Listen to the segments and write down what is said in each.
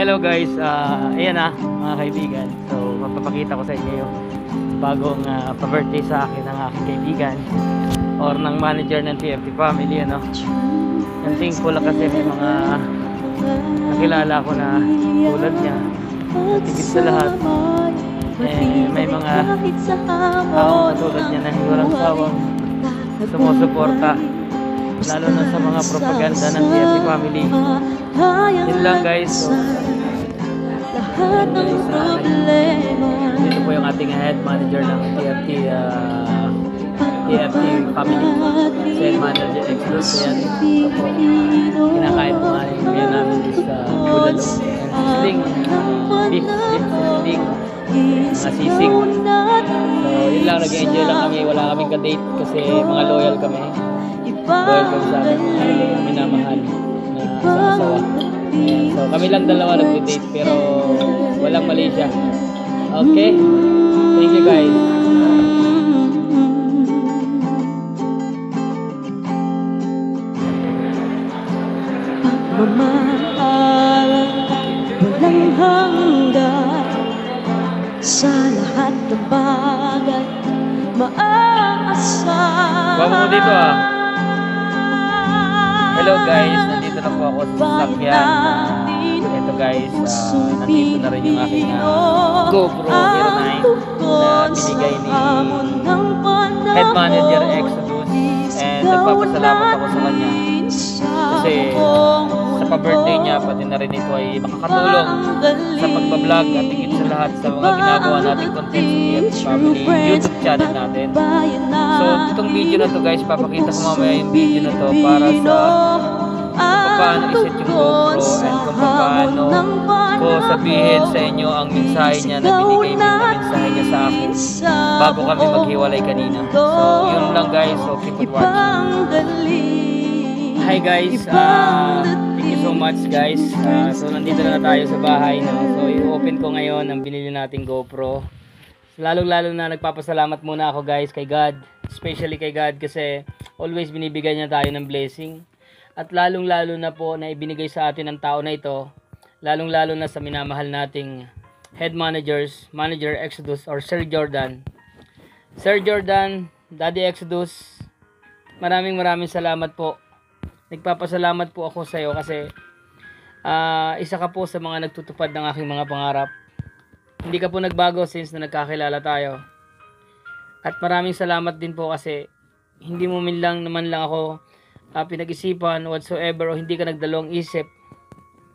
hello guys. Ah, ayan ah, mga kaibigan. So, mapapakita ko sa inyo yung bagong ah, pa-birthday sa akin ng aking kaibigan or ng manager ng TFT family, ano. Ang thankful lang kasi may mga nakilala ko na tulad niya. At higit sa lahat, eh, may mga taong katulad niya na walang sawang sumusuporta lalo na sa mga propaganda ng TFT family. Yun lang guys. So, Lahat ng problema dito po yung ating head manager ng TFT uh, TFT family. Si head manager Exodus. Ayan. Ito po. Kinakain po nga yung ngayon namin sa bulalo. And sisling. Beef. Beef sisling. Mga sisig. So yun lang. Nag-enjoy lang kami. Wala kaming ka-date kasi mga loyal kami. Kami sa amin. Mga minamahal na asawa. Ayan. So kami lang dalawa nag-date pero walang Malaysia. Okay? Thank you guys. Pagmamahal Walang hanggan Sa lahat ng bagay Maaasahan Bago mo dito, ah. Hello guys, nandito na po ako sa sasakyan. Uh, ito guys, ah, nandito na rin yung aking ah, GoPro Hero 9 na binigay ni Head Manager Exodus. And nagpapasalamat ako sa kanya. Kasi sa pa-birthday niya pati na rin ito ay makakatulong sa pagbablog at sa lahat sa mga ginagawa nating content sa Family YouTube channel natin. So, itong video na to guys, papakita ko mamaya yung video na to para sa kung paano iset yung GoPro and kung paano ko sabihin sa inyo ang mensahe niya na binigay niya na mensahe niya sa akin bago kami maghiwalay kanina. So, yun lang guys. So, keep on watching. Hi guys, uh, so much guys. Uh, so nandito na, tayo sa bahay. No? So i-open ko ngayon ang binili nating GoPro. Lalong lalo na nagpapasalamat muna ako guys kay God. Especially kay God kasi always binibigyan niya tayo ng blessing. At lalong lalo na po na ibinigay sa atin ng tao na ito. Lalong lalo na sa minamahal nating head managers, manager Exodus or Sir Jordan. Sir Jordan, Daddy Exodus, maraming maraming salamat po nagpapasalamat po ako sa iyo kasi uh, isa ka po sa mga nagtutupad ng aking mga pangarap. Hindi ka po nagbago since na nagkakilala tayo. At maraming salamat din po kasi hindi mo min lang naman lang ako uh, pinag-isipan whatsoever o hindi ka nagdalawang isip.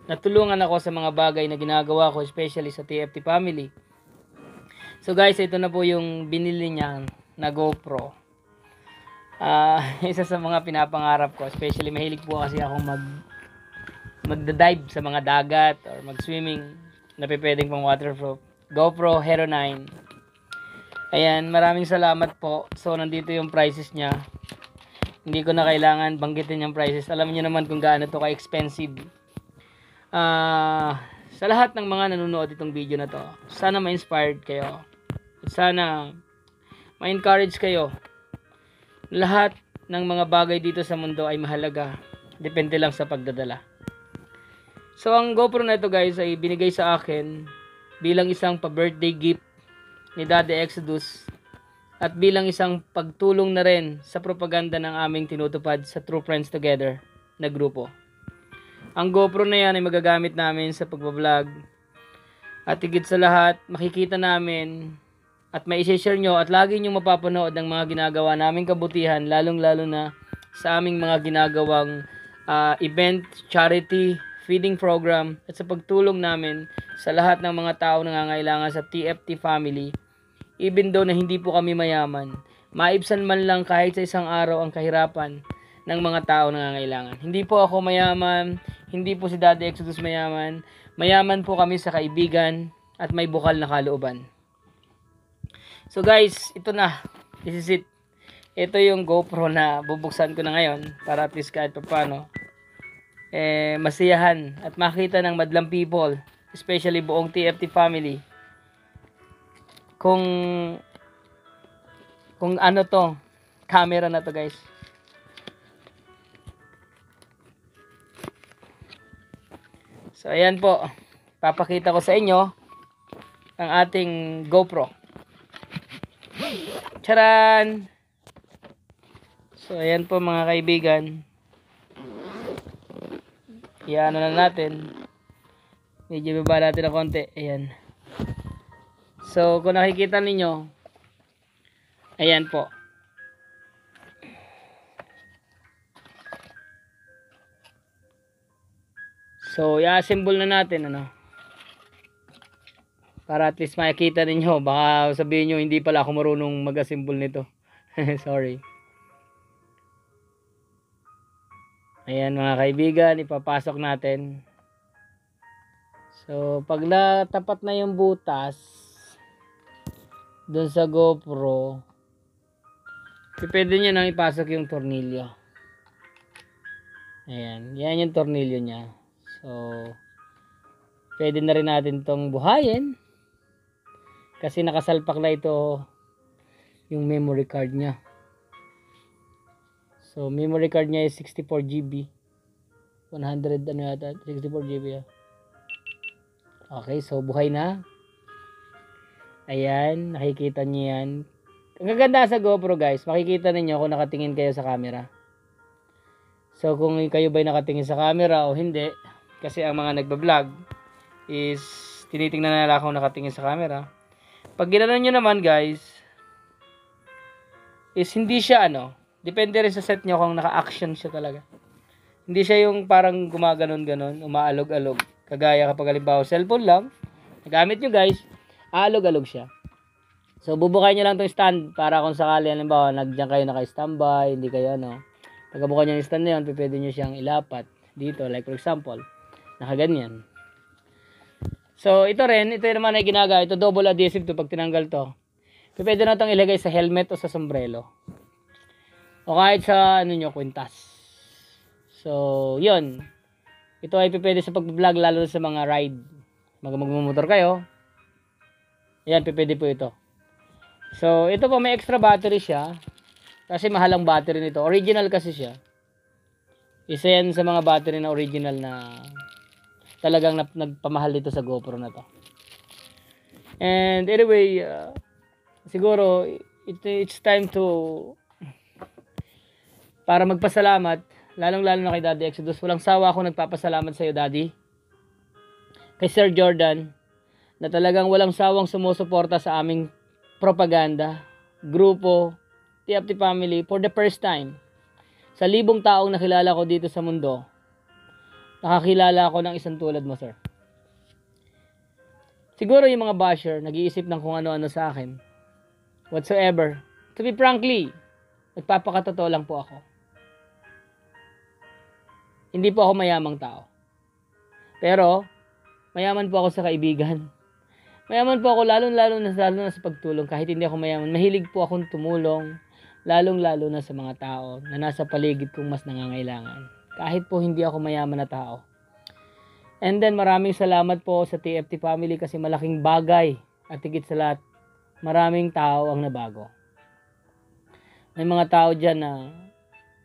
Natulungan ako sa mga bagay na ginagawa ko especially sa TFT family. So guys, ito na po yung binili niya na GoPro uh, isa sa mga pinapangarap ko especially mahilig po kasi ako mag magda-dive sa mga dagat or mag-swimming. Na pwedeng pang waterproof. GoPro Hero 9 ayan maraming salamat po. So nandito yung prices niya. Hindi ko na kailangan banggitin yung prices. Alam niyo naman kung gaano to ka-expensive. Uh, sa lahat ng mga nanonood itong video na to sana ma-inspired kayo. Sana ma-encourage kayo lahat ng mga bagay dito sa mundo ay mahalaga. Depende lang sa pagdadala. So, ang GoPro na ito guys ay binigay sa akin bilang isang pa-birthday gift ni Daddy Exodus at bilang isang pagtulong na rin sa propaganda ng aming tinutupad sa True Friends Together na grupo. Ang GoPro na yan ay magagamit namin sa pagbablog at higit sa lahat makikita namin at may share nyo at lagi nyo mapapanood ang mga ginagawa naming kabutihan lalong lalo na sa aming mga ginagawang uh, event, charity, feeding program at sa pagtulong namin sa lahat ng mga tao na nangangailangan sa TFT family even though na hindi po kami mayaman. Maibsan man lang kahit sa isang araw ang kahirapan ng mga tao na nangangailangan. Hindi po ako mayaman hindi po si Daddy Exodus mayaman. Mayaman po kami sa kaibigan at may bukal na kalooban So guys, ito na. This is it. Ito yung GoPro na bubuksan ko na ngayon para at least kahit paano eh, masiyahan at makita ng madlang people, especially buong TFT family. Kung kung ano to, camera na to guys. So ayan po. papakita ko sa inyo ang ating GoPro. Charan! So, ayan po mga kaibigan. Iyan na natin. Medyo baba natin ng konti. Ayan. So, kung nakikita ninyo, ayan po. So, i-assemble na natin, ano. Para at least makikita ninyo. Baka sabihin nyo, hindi pala ako marunong mag-assemble nito. Sorry. Ayan mga kaibigan, ipapasok natin. So, pag natapat na yung butas dun sa GoPro, pwede nyo nang ipasok yung tornilyo. Ayan, yan yung tornilyo niya. So, pwede na rin natin tong buhayin. Kasi nakasalpak na ito yung memory card niya. So, memory card niya is 64 GB. 100 ano yata, 64 GB. ah. Okay, so buhay na. Ayan, nakikita niyo yan. Ang gaganda sa GoPro guys, makikita ninyo kung nakatingin kayo sa camera. So, kung kayo ba'y nakatingin sa camera o hindi, kasi ang mga nagbablog is tinitingnan nila kung nakatingin sa camera. Pag ginanon nyo naman guys, is hindi siya ano, depende rin sa set nyo kung naka-action siya talaga. Hindi siya yung parang gumaganon-ganon, umaalog-alog. Kagaya kapag halimbawa cellphone lang, nagamit nyo guys, aalog-alog siya. So, bubukay nyo lang tong stand para kung sakali, halimbawa, nagdiyan kayo naka-standby, hindi kayo ano, pagkabukan nyo yung stand na yun, pwede nyo siyang ilapat dito. Like for example, nakaganyan. So, ito rin, ito naman ay ginagawa, ito double adhesive to pag tinanggal to. Pwede na itong ilagay sa helmet o sa sombrero. O kahit sa, ano nyo, kwintas. So, yun. Ito ay pwede sa pag-vlog lalo sa mga ride. Mag magmumotor kayo. Yan, pwede po ito. So, ito po may extra battery siya. Kasi mahal ang battery nito. Original kasi siya. Isa yan sa mga battery na original na talagang nagpamahal dito sa GoPro na to. And anyway, uh, siguro it, it's time to para magpasalamat lalong lalo na kay Daddy Exodus. Walang sawa ako nagpapasalamat sa iyo, Daddy. Kay Sir Jordan na talagang walang sawang sumusuporta sa aming propaganda, grupo, TFT family for the first time. Sa libong taong nakilala ko dito sa mundo, nakakilala ako ng isang tulad mo, sir. Siguro yung mga basher, nag-iisip ng kung ano-ano sa akin. Whatsoever. To be frankly, nagpapakatotoo lang po ako. Hindi po ako mayamang tao. Pero, mayaman po ako sa kaibigan. Mayaman po ako lalong-lalo na, lalo na sa pagtulong kahit hindi ako mayaman. Mahilig po akong tumulong, lalong-lalo na sa mga tao na nasa paligid kong mas nangangailangan. Kahit po hindi ako mayaman na tao. And then maraming salamat po sa TFT family kasi malaking bagay at higit sa lahat, maraming tao ang nabago. May mga tao dyan na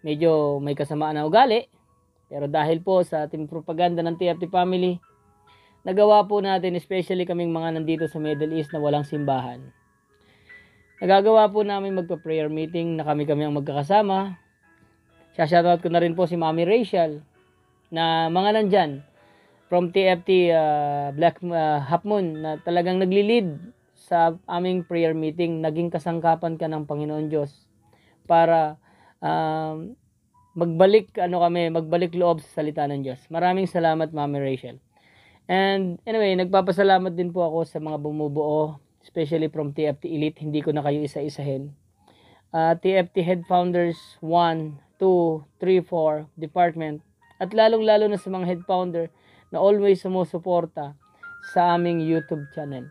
medyo may kasamaan na ugali, pero dahil po sa ating propaganda ng TFT family, nagawa po natin, especially kaming mga nandito sa Middle East na walang simbahan. Nagagawa po namin magpa-prayer meeting na kami-kami ang magkakasama. Shoutout ko na rin po si Mami Rachel na mga nandyan from TFT uh, Black uh, Half Moon na talagang nagli-lead sa aming prayer meeting. Naging kasangkapan ka ng Panginoon Diyos para um, magbalik ano kami, magbalik loob sa salita ng Diyos. Maraming salamat Mami Rachel. And anyway, nagpapasalamat din po ako sa mga bumubuo, especially from TFT Elite. Hindi ko na kayo isa-isahin. Uh, TFT Head Founders 1, 2, 3, 4 Department. At lalong-lalo na sa mga head founder na always sumusuporta sa aming YouTube channel.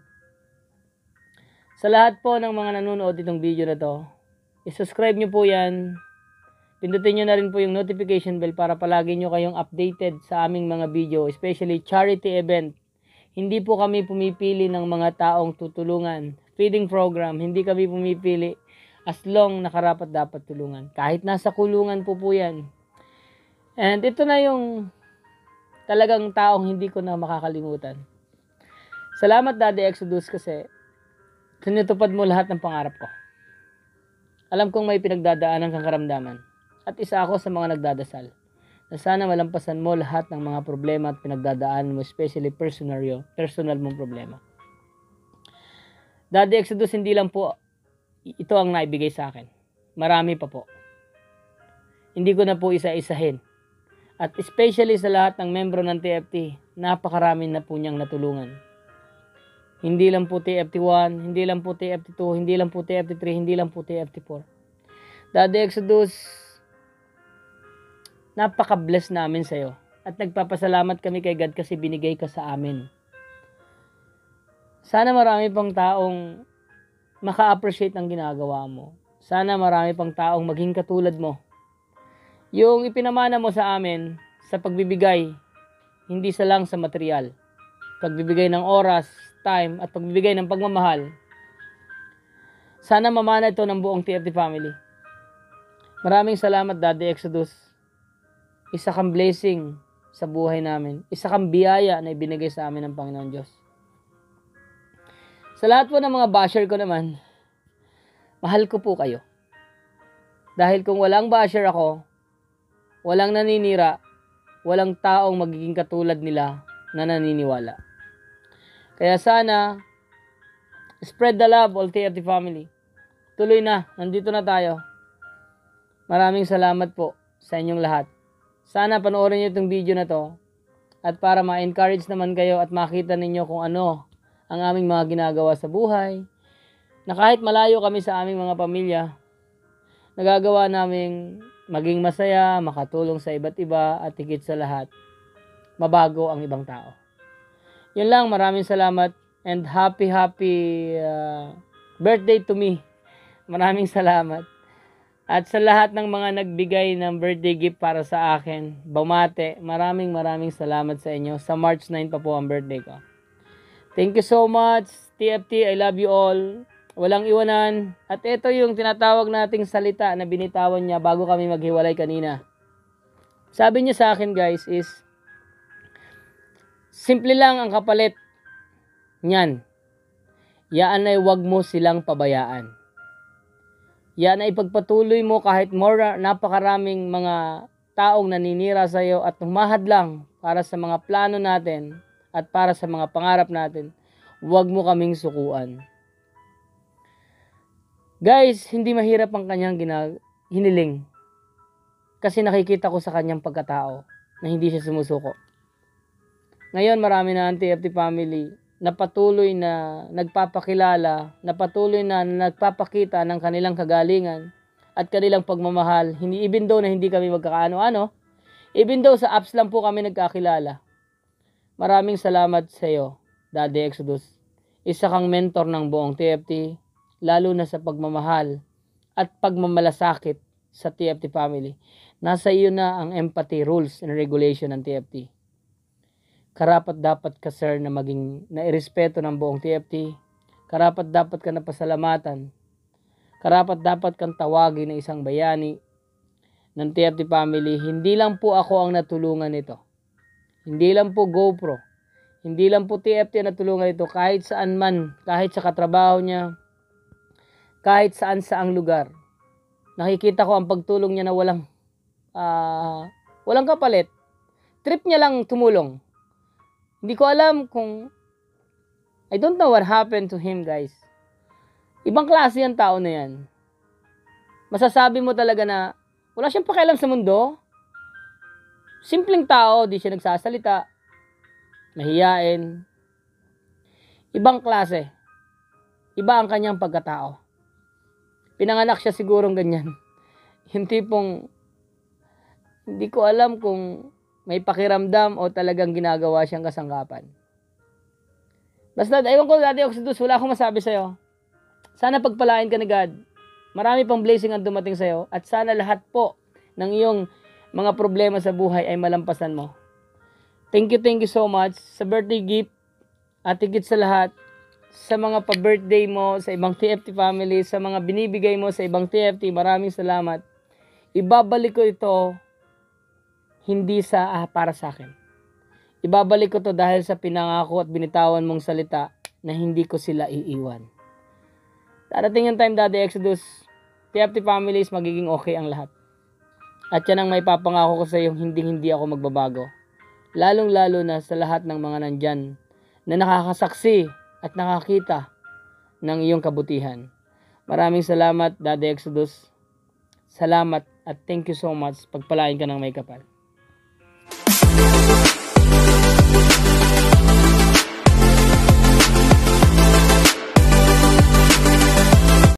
Sa lahat po ng mga nanonood itong video na to, i-subscribe nyo po yan. Pindutin nyo na rin po yung notification bell para palagi nyo kayong updated sa aming mga video, especially charity event. Hindi po kami pumipili ng mga taong tutulungan. Feeding program, hindi kami pumipili as long nakarapat dapat tulungan. Kahit nasa kulungan po po yan. And ito na yung talagang taong hindi ko na makakalimutan. Salamat Daddy Exodus kasi tinutupad mo lahat ng pangarap ko. Alam kong may pinagdadaanan kang karamdaman. At isa ako sa mga nagdadasal na sana malampasan mo lahat ng mga problema at pinagdadaanan mo, especially personal, personal mong problema. Daddy Exodus, hindi lang po ito ang naibigay sa akin. Marami pa po. Hindi ko na po isa-isahin. At especially sa lahat ng membro ng TFT, napakarami na po niyang natulungan. Hindi lang po TFT1, hindi lang po TFT2, hindi lang po TFT3, hindi lang po TFT4. Daddy Exodus, napaka-bless namin sa'yo. At nagpapasalamat kami kay God kasi binigay ka sa amin. Sana marami pang taong maka-appreciate ng ginagawa mo. Sana marami pang taong maging katulad mo. Yung ipinamana mo sa amin sa pagbibigay, hindi sa lang sa material. Pagbibigay ng oras, time, at pagbibigay ng pagmamahal. Sana mamana ito ng buong TFT family. Maraming salamat, Daddy Exodus. Isa kang blessing sa buhay namin. Isa kang biyaya na ibinigay sa amin ng Panginoon Diyos. Sa lahat po ng mga basher ko naman, mahal ko po kayo. Dahil kung walang basher ako, walang naninira, walang taong magiging katulad nila na naniniwala. Kaya sana, spread the love, all TFT family. Tuloy na, nandito na tayo. Maraming salamat po sa inyong lahat. Sana panoorin niyo itong video na to at para ma-encourage naman kayo at makita ninyo kung ano ang aming mga ginagawa sa buhay, na kahit malayo kami sa aming mga pamilya, nagagawa naming maging masaya, makatulong sa iba't iba, at higit sa lahat, mabago ang ibang tao. Yun lang, maraming salamat, and happy, happy uh, birthday to me. Maraming salamat. At sa lahat ng mga nagbigay ng birthday gift para sa akin, bumate, maraming maraming salamat sa inyo. Sa March 9 pa po ang birthday ko. Thank you so much, TFT. I love you all. Walang iwanan. At ito yung tinatawag nating salita na binitawan niya bago kami maghiwalay kanina. Sabi niya sa akin guys is, simple lang ang kapalit niyan. Yaan ay wag mo silang pabayaan. Yan ay pagpatuloy mo kahit more napakaraming mga taong naninira sa iyo at humahad lang para sa mga plano natin at para sa mga pangarap natin, huwag mo kaming sukuan. Guys, hindi mahirap ang kanyang ginag hiniling. Kasi nakikita ko sa kanyang pagkatao na hindi siya sumusuko. Ngayon, marami na ang TFT family na patuloy na nagpapakilala, na patuloy na nagpapakita ng kanilang kagalingan at kanilang pagmamahal. Hindi, even though na hindi kami magkakaano-ano, even though sa apps lang po kami nagkakilala, Maraming salamat sa iyo, Daddy Exodus. Isa kang mentor ng buong TFT, lalo na sa pagmamahal at pagmamalasakit sa TFT family. Nasa iyo na ang empathy rules and regulation ng TFT. Karapat dapat ka sir na maging nairespeto ng buong TFT. Karapat dapat ka na pasalamatan. Karapat dapat kang tawagin ng isang bayani ng TFT family. Hindi lang po ako ang natulungan nito hindi lang po GoPro. Hindi lang po TFT na tulungan ito kahit saan man, kahit sa katrabaho niya, kahit saan sa ang lugar. Nakikita ko ang pagtulong niya na walang uh, walang kapalit. Trip niya lang tumulong. Hindi ko alam kung I don't know what happened to him, guys. Ibang klase yung tao na yan. Masasabi mo talaga na wala siyang pakialam sa mundo simpleng tao, di siya nagsasalita, mahiyain, ibang klase. Iba ang kanyang pagkatao. Pinanganak siya sigurong ganyan. Yung tipong, hindi ko alam kung may pakiramdam o talagang ginagawa siyang kasangkapan. Basta, ewan ko dati, Oxidus, wala akong masabi sa'yo. Sana pagpalain ka ni God. Marami pang blessing ang dumating sa'yo. At sana lahat po ng iyong mga problema sa buhay ay malampasan mo. Thank you, thank you so much sa birthday gift at higit sa lahat sa mga pa-birthday mo sa ibang TFT family, sa mga binibigay mo sa ibang TFT, maraming salamat. Ibabalik ko ito hindi sa ah, para sa akin. Ibabalik ko to dahil sa pinangako at binitawan mong salita na hindi ko sila iiwan. Darating yung time, Daddy Exodus, TFT families, magiging okay ang lahat. At yan ang may papangako ko sa iyo, hindi hindi ako magbabago. Lalong-lalo na sa lahat ng mga nandyan na nakakasaksi at nakakita ng iyong kabutihan. Maraming salamat, Daddy Exodus. Salamat at thank you so much. Pagpalain ka ng may kapal.